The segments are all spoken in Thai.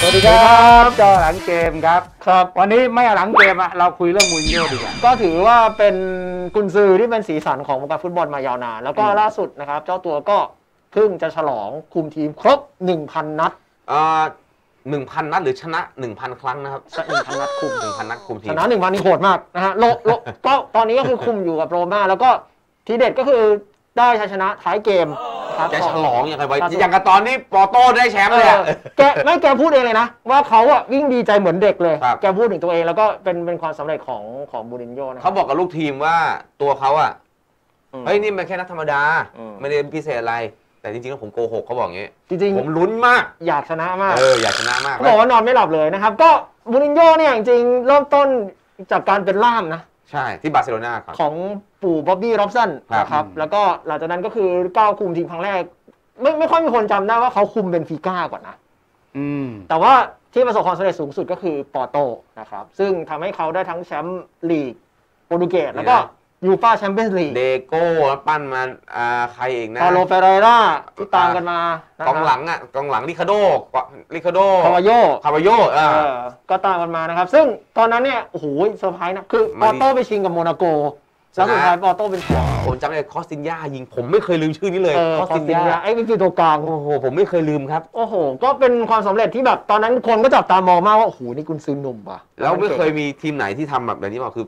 สวัสดีครับจอหลังเกมครับครับ วันนี้ไม่เอาหลังเกมอะเราคุยเรื่องมูรินโญ่ดีกว่า ก็ถือว่าเป็นกุนซือที่เป็นสีสันของวงการฟุตบอลมายาวนาน แล้วก็ล่าสุดนะครับ เจ้าตัวก็เพิ่งจะฉลองคุมทีมครบ 1,000 นัดอ่าหนึ่งพันนัดหรือชนะหนึ่งพันครั้งนะครับสัก1,000นัดคุมหนึ่งพันนัดคุมทีชมนะ1,000นี่โหดมากนะฮะโลโลก็ตอนนี้ก็คือคุมอยู่กับโรม่าแล้วก็ทีเด็ดก็คือได้ชัยชนะท้ายเกม ครับแกฉลองอย่างไรไว้ครับอย่างกับตอนนี้ปอร์โต้ได้แชมป์เอเลยออะแกไม่แกพูดเองเลยนะ ว่าเขาอะวิ่งดีใจเหมือนเด็กเลย ครับ แกพูดถึงตัวเองแล้วก็เป็นเป็นความสำเร็จของของมูรินโญ่นะคเขารับบอกกับลูกทีมว่าตัวเขาอะอืมเฮ้ยนี่มันแค่นัดธรรมดาอืม ไม่ได้พิเศษอะไร แต่จริงๆแล้วผมโกหกเขาบอกอย่างงี้ จริงผมลุ้นมาก ๆ อยากชนะมาก เอออยากชนะมากเขาบอกว่านอนไม่หลับเลยนะครับ ก็มูรินโญ่เนี่ยจริงๆเริ่มต้นจากการเป็นล่ามนะ ใช่ที่บาร์เซโลนาก่อน ของปู่บ๊อบบี้ร็อบสันครับนะครับแล้วก็หลังจากนั้นก็คือก้าวคุมทีมครั้งแรก ไม่ไม่ค่อยมีคนจำได้ว่าเขาคุมเบนฟิก้าก่อนนะ อืม แต่ว่าที่ประสบความสำเร็จสูงสุดก็คือปอร์โตนะครับ ซึ่งทำให้เขาได้ทั้งแชมป์ลีกโปรตุเกสแล้วก็ ยูฟ่าแชมเปี้ยนส์ลีกเดโก้ปั้นมาอ่าใครอีกนะ เปาโลเฟอร์เรร่าที่ตามกันมานะกองหลังอะกองหลังริคาร์โด้ริคาร์โด้คาร์วัลโญ่คาร์วัลโญ่เอเอออก็ตามกันมานะครับ ซึ่งตอนนั้นเนี่ยโอ้โหเซอร์ไพรส์นะ คือปอร์โต้ไปชิงกับโมนาโก แล้วสุดท้ายปอร์โต้เป็นแชมป์ผมจำได้คอสตินยายิงผมไม่เคยลืมชื่อนี้เลยเออคอสคอติสนตินยายาไอ้วิกิตัวกลาง โอ้โห ผมไม่เคยลืมครับ โอ้โห ก็เป็นความสำเร็จที่แบบตอนนั้นคนก็จับตามองมากว่าโอ้โหนี่กุนซือหนุ่มป่ะแล้วไม่เคยมีทีมไหนที่ทำแบบนี้มาคือ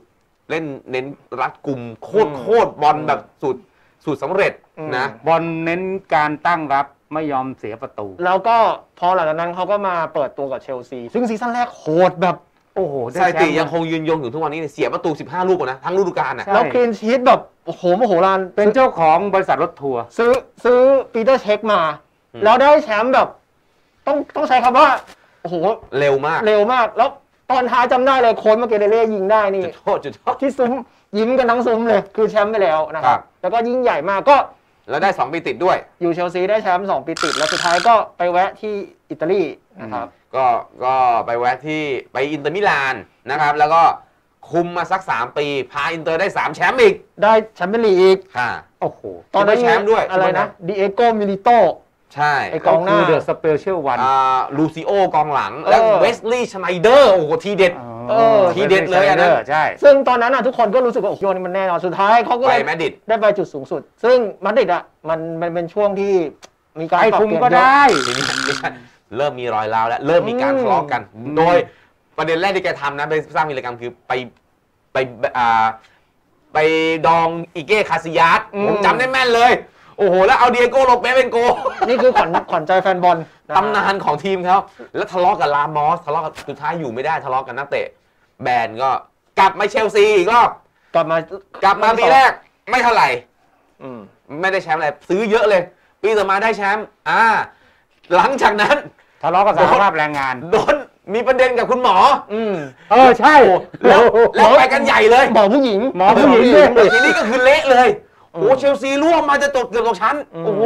เล่นเน้นรัดกลุ่มโคตรอืมโคตรบอลแบบสุดสุดสำเร็จอืมนะบอลเน้นการตั้งรับไม่ยอมเสียประตู แล้วก็พอหลังจากนั้นเขาก็มาเปิดตัวกับเชลซี ซึ่งซีซั่นแรกโหดแบบ โอ้โหได้สถิติแชมป์ยังคงยืนยงถึงทุกวันนี้เนี่ยเสียประตู 15 ลูกอะนะ ทั้งฤดูกาลน่ะใช่แล้ว clean sheet แบบ โอ้โหมโหฬารเป็นเจ้าของบริษัทรถทัวร์ซื้อซื้อปีเตอร์เช็คมาอืมแล้วได้แชมป์แบบ ต้องต้องใช้คำว่า โอ้โห เร็วมาก เร็วมากแล้ว ตอนท้ายจำได้เลยโคล้ดมาเกเลเล่ยิงได้นี่จุดโทษจุดโทษ ที่ซุ้มยิ้มกันทั้งซุ้มเลย คือแชมป์ไปแล้วนะครัครับ บ แล้วก็ยิ่งใหญ่มากก็แล้วได้ 2 ปีติดด้วยอยู่เชลซีได้แชมป์สองปีติด แล้วสุดท้ายก็ไปแวะที่อิตาลีนะครับ ก็ก็ไปแวะที่ไปอินเตอร์มิลานนะครับ แล้วก็คุมมาสัก 3 ปี พาอินเตอร์ได้ 3 แชมป์อีกได้แชมเปี้ยนลีกอีก ค่ะ โอ้โห ตอนนั้นได้แชมป์ด้วย อะไรนะดิเอโกมิลิโต ใช่ไอ้กองหน้าคือ The Special One อ่าลูซิโอกองหลัง แล้วเออเวสลีย์ชไนเดอร์โอ้โหทีเด็ดเออทีเด็ดเลยอันนั้นใช่ ซึ่งตอนนั้นน่ะทุกคนก็รู้สึกว่าโอ้โหนี่มันแน่นอนสุดท้ายเขาก็ไปเลยแมดริดได้ไปจุดสูงสุด ซึ่งมาดริดอะมันมันเป็นช่วงที่มีการไอ้ปรับคุมเปลี่ยนก็เยอะได้ทีนี้ไม่ใช่เริ่มมีรอยร้าวแล้ว เริ่มมีการอืมทะเลาะกันอืมโดยประเด็นแรกที่แกทำนะไปสร้างวีรกรรมคือไปไปอ่าไปดองอีเก้คาซิยัสผมจำได้แม่นเลย โอ้โห แล้วเอาเดียโก้โลเปสเป็นโก นี่คือขวัญขวัญใจแฟนบอละตำนานของทีมเขาแล้วทะเลาะกับลามอสทะเลาะกับสุดท้ายอยู่ไม่ได้ทะเลาะกับนักเตะ แบนก็กลับมาเชลซีอีกรอบกลับมากลับมาปีแรก ไม่เท่าไหร่อืมไม่ได้แชมป์อะไรซื้อเยอะเลย ปีต่อมาได้แชมป์อ่า หลังจากนั้นทะเลาะกับสหภาพแรงงานโดนมีประเด็นกับคุณหมอ อืมเออใช่แล้วแล้วไปกันใหญ่เลย หมอผู้หญิง หมอผู้หญิงด้วยทีนี้ก็คือเละเลยอืมโอ้เชลซีร่วงมาจะตกเกือบตกชั้นอืมโอ้โห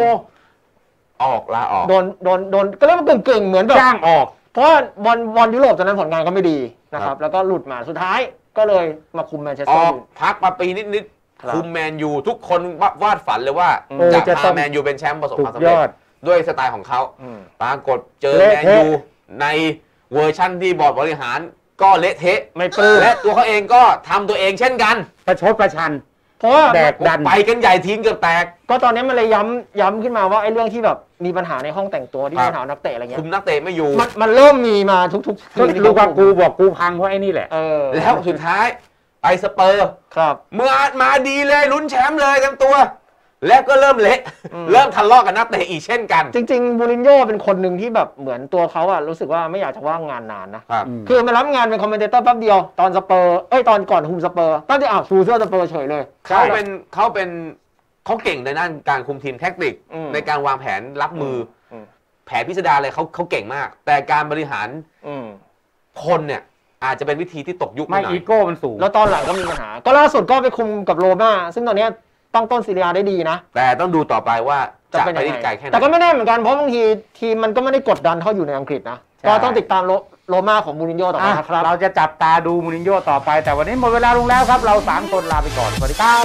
ออกลาออกโดนโดนโดนก็เรียกว่ากึ่งๆเหมือนแบบจ้างออก เพราะว่าบอลบอลยุโรปตอนนั้นผลงานก็ไม่ดีนะคครัรับ บ แล้วก็หลุดมาสุดท้ายก็เลยมาคุมแมนเชสอเตออร์กพักมาปีนิดครับๆคุมแมนยูทุกคนวาดฝันเลยว่าเออจะจะต้พาอง แมนยูเป็นแชมป์ประสบสุความดสำยเร็อจดด้วยสไตล์ของเขาอืมปรากฏเจอเละแมนเทะ ยูในเวอร์ชั่นที่บอร์ดบริหารก็เละเทะ ไม่ปลื้มและตัวเขาเองก็ทำตัวเองเช่นกัน ประชดประชัน เพราะว่าแดกดัน ไปกันใหญ่ทีมเกือบแตก ก็ตอนนี้มันเลยย้ำย้ำขึ้นมาว่าไอ้เรื่องที่แบบมีปัญหาในห้องแต่งตัวที่ครับมีปัญหานักเตะอะไรเงี้คุยมนักเตะไม่อยู่ มันมันเริ่มมีมาทุกๆก็ที่ลูกว่าเขากูบอกกูพังเพราะไอ้นี่แหละ เออแล้วสุดท้ายไปสเปอร์ ครับ เมื่อมาดีเลยลุ้นแชมป์เลยเต็มตัว แล้วก็เริ่มเละ อืม เริ่มทะเลาะกับนักเตะอีกเช่นกันจริงๆบูรินโญ่เป็นคนหนึ่งที่แบบเหมือนตัวเขาอะรู้สึกว่าไม่อยากจะว่างงานนานนะ ครับอืมคือมารับงานเป็นคอมเมนเตอร์แป๊บเดียวตอนสเปอร์เอ้ยตอนก่อนคุมสเปอร์ตั้งแต่อะชูเสื้อสเปอร์เฉยเลย เขาเป็นเขาเป็นเขาเก่งในด้านการคุมทีมแท็กติก อืมในการวางแผนรับมืออม แผนพิสดารอะไรเขาเขาเก่งมาก แต่การบริหารอืมคนเนี่ยอาจจะเป็นวิธีที่ตกยุคไปไม่หน่ออีย โก้มันสูง แล้วตอนหลังก็มีปัญหา ก็ล่าสุดก็ไปคุมกับโรม่าซึ่งตอนเนี้ย ตั้งต้นซีเรียได้ดีนะ แต่ต้องดูต่อไปว่าจะเป็นไปยังได้ไงไกลแค่ไหนแต่ก็ไม่แน่เหมือนกันเพราะบางทีทีมมันก็ไม่ได้กดดันเท่าอยู่ในอังกฤษนะใช่ก็ต้องติดตามโรโรม่าของบูรินโญ่ต่อไปอะนะครับ เราจะจับตาดูมูรินโญ่ต่อไป แต่วันนี้หมดเวลาลงแล้วครับ เราสามคนลาไปก่อน สวัสดีครับ